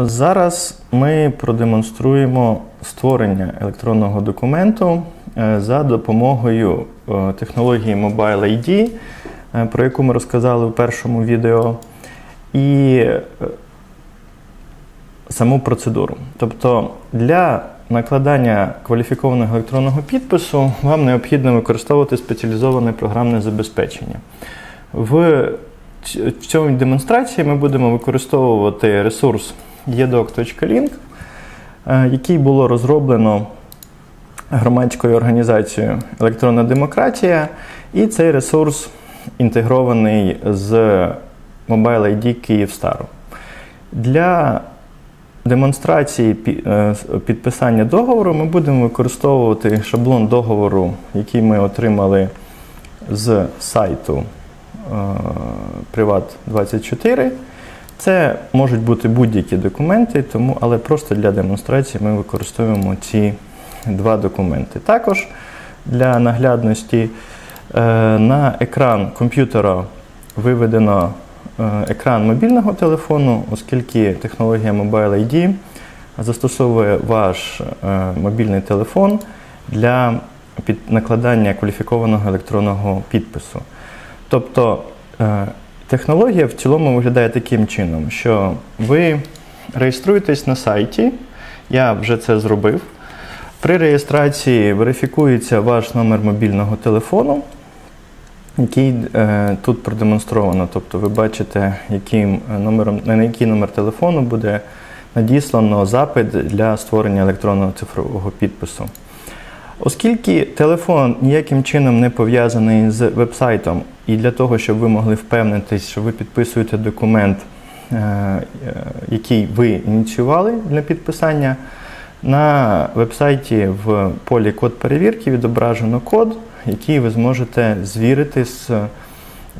Зараз ми продемонструємо створення електронного документу е, за допомогою е, технології Mobile ID, е, про яку ми розказали у першому відео, і саму процедуру. Тобто для накладання кваліфікованого електронного підпису вам необхідно використовувати спеціалізоване програмне забезпечення. В цьому демонстрації ми будемо використовувати ресурс edoc.link, е, який було розроблено громадською організацією Електронна демократія, і цей ресурс інтегрований з Mobile ID Київстару. Для демонстрації е, підписання договору ми будемо використовувати шаблон договору, який ми отримали з сайту Privat24. Це можуть бути будь-які документи, тому, але просто для демонстрації ми використовуємо ці два документи. Також для наглядності е, на екран комп'ютера виведено е, екран мобільного телефону, оскільки технологія Mobile ID застосовує ваш е, мобільний телефон для накладання кваліфікованого електронного підпису. Тобто Технологія в цілому виглядає таким чином, що ви реєструєтесь на сайті, я вже це зробив. При реєстрації верифікується ваш номер мобільного телефону, який е, тут продемонстровано. Тобто ви бачите, яким номером, на який номер телефону буде надіслано запит для створення електронного цифрового підпису. Оскільки телефон ніяким чином не пов'язаний з вебсайтом, і для того, щоб ви могли впевнитись, що ви підписуєте документ, е, е, який ви ініціювали для підписання, на вебсайті в полі код перевірки відображено код, який ви зможете звірити з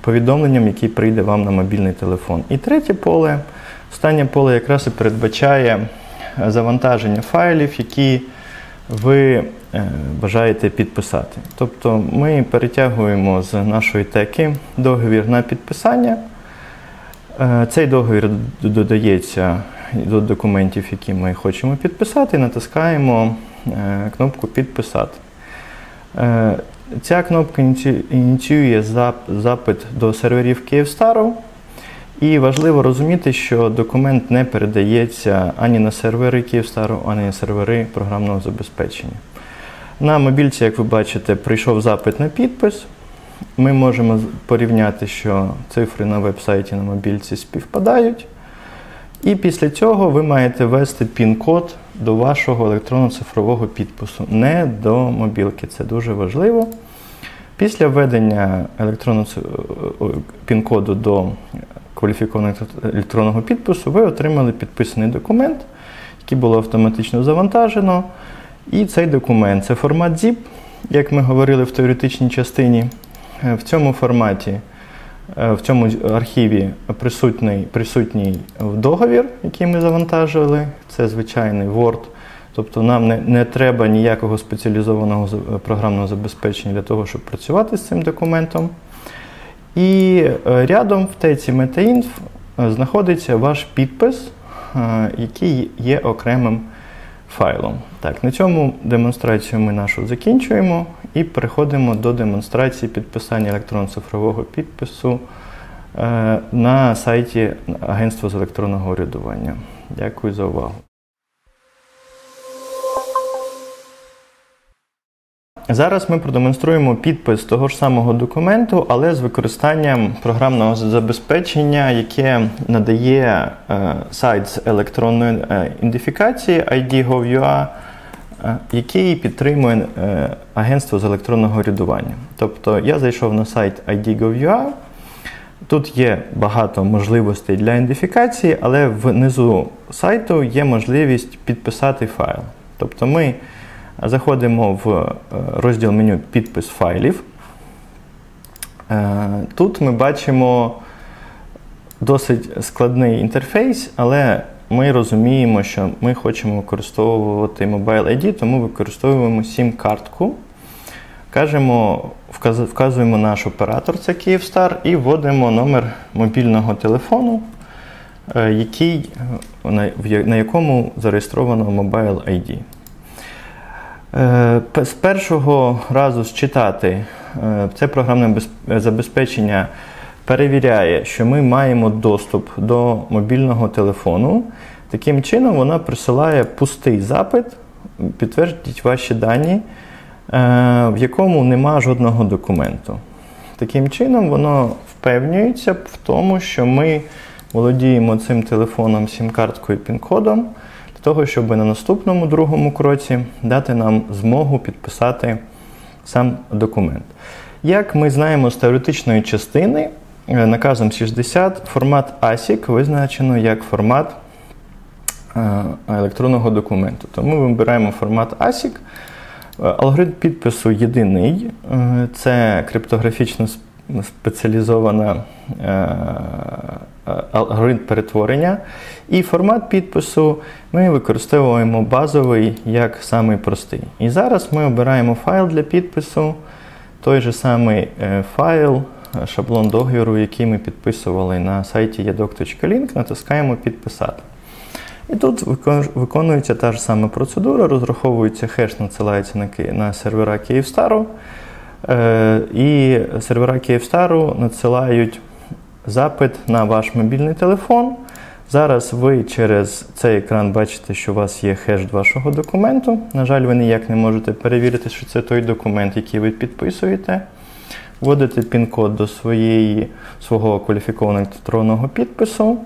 повідомленням, який прийде вам на мобільний телефон. І третє поле, останнє поле якраз і передбачає завантаження файлів, які ви Е, бажаєте підписати. Тобто ми перетягуємо з нашої теки договір на підписання. Е, цей договір додається до документів, які ми хочемо підписати, натискаємо е, кнопку Підписати. Ця кнопка ініціює запит до серверів Київстару. І важливо розуміти, що документ не передається ані на сервери Київстару, ані на сервери програмного забезпечення. На мобільці, як ви бачите, прийшов запит на підпис. Ми можемо порівняти, що цифри на веб-сайті на мобільці співпадають. І після цього ви маєте ввести пін-код до вашого електронно-цифрового підпису, не до мобілки. Це дуже важливо. Після введення електронного пін-коду до кваліфікованого електронного підпису ви отримали підписаний документ, який було автоматично завантажено. І цей документ це формат ZIP, як ми говорили в теоретичній частині. Е, в цьому форматі, е, в цьому архіві присутній присутній договір, який ми завантажили. Це звичайний Word. Тобто нам не, не треба ніякого спеціалізованого програмного забезпечення для того, щоб працювати з цим документом. І е, рядом в теці MetaInf знаходиться ваш підпис, який є окремим файлом. Так, На цьому демонстрацію ми нашу закінчуємо і переходимо до демонстрації підписання електронно-цифрового підпису е, на сайті Агентства з електронного урядування. Дякую за увагу. Зараз ми продемонструємо підпис того ж самого документу, але з використанням програмного забезпечення, яке надає е, сайт з електронної е, ідентифікації ID.gov.ua, е, який підтримує агентство з електронного рядування. Тобто я зайшов на сайт ID.gov.ua, Тут є багато можливостей для ідентифікації, але внизу сайту є можливість підписати файл. Тобто ми Заходимо в е, розділ меню Підпис файлів. Е, тут ми бачимо досить складний інтерфейс, але ми розуміємо, що ми хочемо використовувати Mobile ID, тому використовуємо SIM-картку. Кажемо, Вказуємо наш оператор, це Київстар, і вводимо номер мобільного телефону, е, який, на якому зареєстровано Mobile ID. Е, З першого разу считати е, це програмне забезпечення перевіряє, що ми маємо доступ до мобільного телефону. Таким чином, вона присилає пустий запит, підтвердіть ваші дані, е, в якому нема жодного документу. Таким чином, воно впевнюється в тому, що ми володіємо цим телефоном сім-карткою пін-кодом того, щоб на наступному другому кроці дати нам змогу підписати сам документ. Як ми знаємо з теоретичної частини, е, наказом 60 формат ASIC визначено як формат е, електронного документу. Тому вибираємо формат ASIC. Е, Алгоритм підпису єдиний, це криптографічно спеціалізована алгоритм перетворення. І формат підпису ми використовуємо базовий як самий простий. І зараз ми обираємо файл для підпису, той же самий е, файл, е, шаблон договіру, який ми підписували на сайті yadoc.link, натискаємо підписати. І тут виконується та ж сама процедура, розраховується хеш, надсилається на, сервера Київстару. Е, і сервера Київстару надсилають запит на ваш мобільний телефон. Зараз ви через цей екран бачите, що у вас є хеш вашого документу. На жаль, ви ніяк не можете перевірити, що це той документ, який ви підписуєте. Вводите пін-код до своєї, свого кваліфікованого електронного підпису.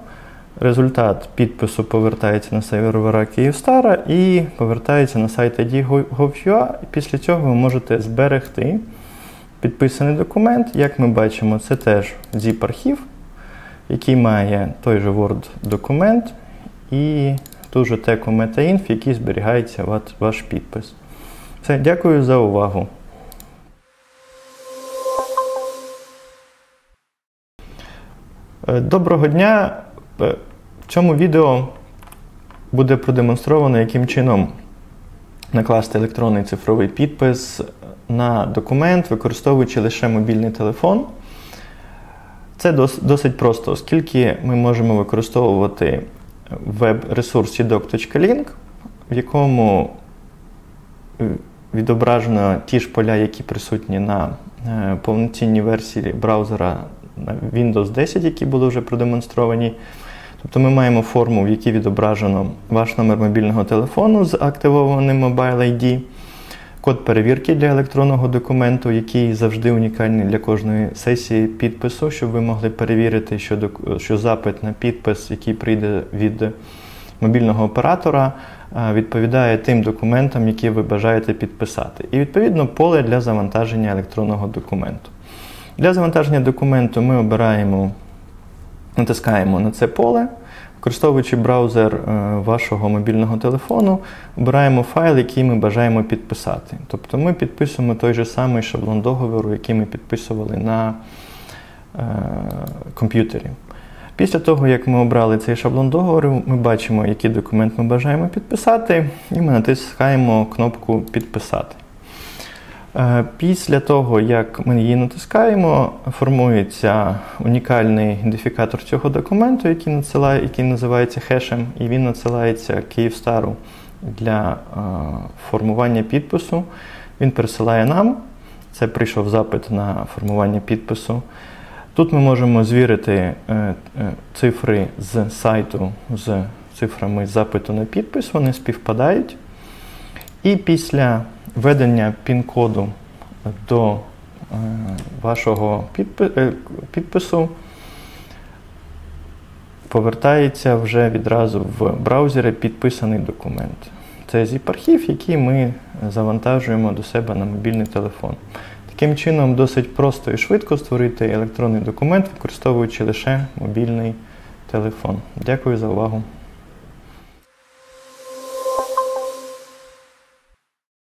Результат підпису повертається на сервера Київстара і повертається на сайт ID.gov.ua. Після цього ви можете зберегти підписаний документ. Як ми бачимо, це теж zip-архів, який має той же Word-документ і ту же теку MetaInf, в якій зберігається ваш, ваш підпис. Все, дякую за увагу. Е, Доброго дня! Е, В цьому відео буде продемонстровано, яким чином накласти електронний цифровий підпис на документ, використовуючи лише мобільний телефон. Це досить просто, оскільки ми можемо використовувати веб-ресурс edoc.link, в якому е, відображено ті ж поля, які присутні на е, повноцінній версії браузера Windows 10, які були вже продемонстровані. Тобто ми маємо форму, в якій відображено ваш номер мобільного телефону з активованим Mobile ID, код перевірки для електронного документу, який завжди унікальний для кожної сесії підпису, щоб ви могли перевірити, що, що запит на підпис, який прийде від мобільного оператора, відповідає тим документам, які ви бажаєте підписати. І відповідно поле для завантаження електронного документу. Для завантаження документу ми обираємо, натискаємо на це поле. Використовуючи браузер е, вашого мобільного телефону, обираємо файл, який ми бажаємо підписати. Тобто ми підписуємо той же самий шаблон договору, який ми підписували на е, комп'ютері. Після того, як ми обрали цей шаблон договору, ми бачимо, який документ ми бажаємо підписати, і ми натискаємо кнопку Підписати. Е, Після того, як ми її натискаємо, формується унікальний ідентифікатор цього документу, який, надсилає, який називається хешем, і він надсилається Київстару для е, формування підпису. Він присилає нам. Це прийшов запит на формування підпису. Тут ми можемо звірити е, цифри з сайту з цифрами запиту на підпис, вони співпадають. І після введення пін-коду до е, вашого е, підпису повертається вже відразу в браузері підписаний документ. Це zip-архів, який ми завантажуємо до себе на мобільний телефон. Таким чином, досить просто і швидко створити електронний документ, використовуючи лише мобільний телефон. Дякую за увагу.